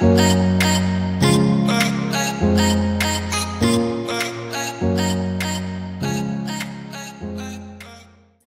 I